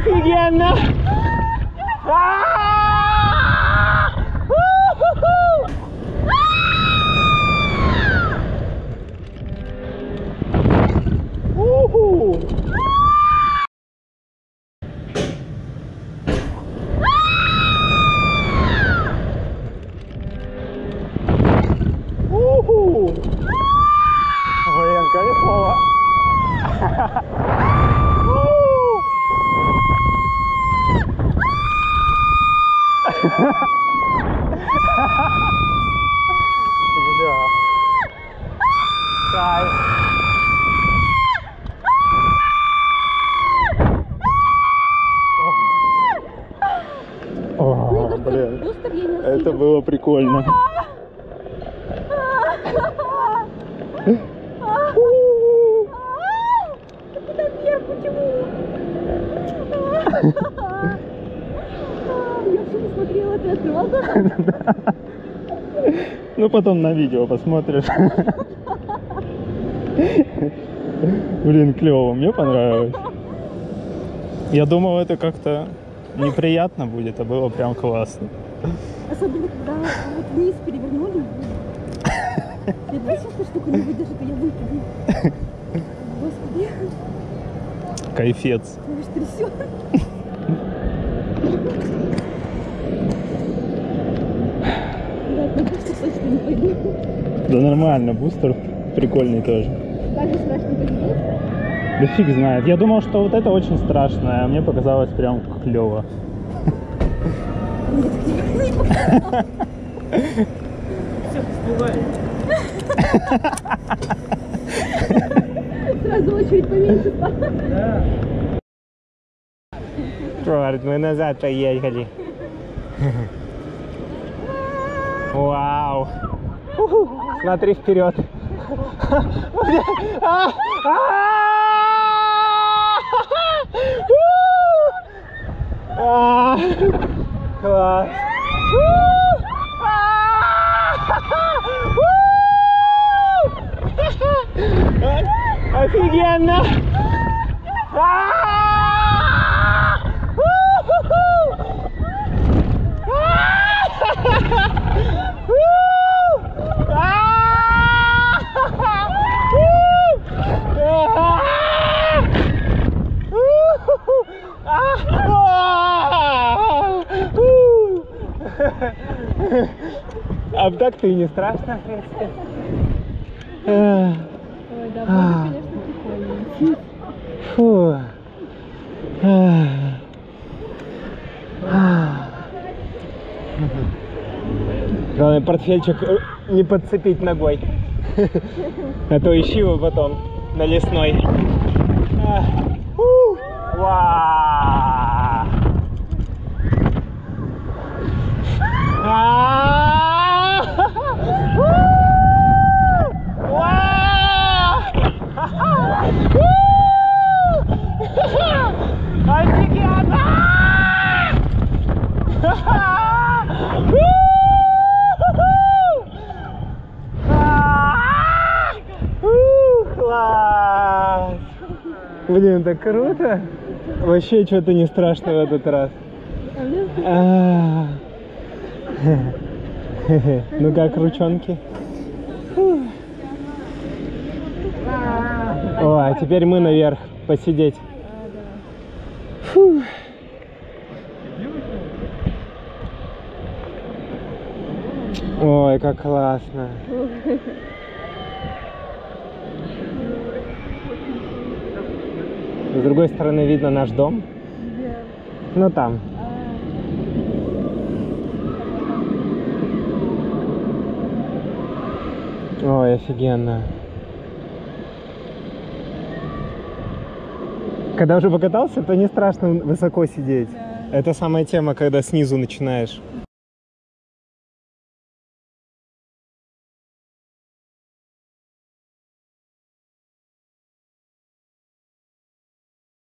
天呐哇啊！啊呼！呼呼！呼呼！哎呀赶紧跑啊 ты открывал глаза? Ну, потом на видео посмотришь. Блин, клево, мне понравилось. Я думал, это как-то неприятно будет, а было прям классно. Особенно, когда вот вниз перевернули. Я думаю, сейчас эта штука не выдержит, и я выпаду. Господи, Кайфец. меня аж трясет. Да, пойду, что точно не пойду. Да нормально, бустер прикольный тоже. Так же страшно пойдет. Да фиг знает. Я думал, что вот это очень страшно, а мне показалось прям клево. Сразу очередь поменьше стала. Чувак, мы назад поехали. Вау. Смотри вперед. А, а! А! Класс. Офигенно! А так ты и не страшно, в принципе. Ой, да, А. было, конечно, прикольно. Фу. Эх. Ах. Главное, портфельчик не подцепить ногой. А то ищи его потом на лесной. Ах. Блин, так круто! Вообще что-то не страшно в этот раз. А. Ну как, ручонки? О, а теперь мы наверх посидеть. Фу. Ой, как классно. С другой стороны видно наш дом. Ну там. Ой, офигенно. Когда уже покатался, то не страшно высоко сидеть. Это самая тема, когда снизу начинаешь.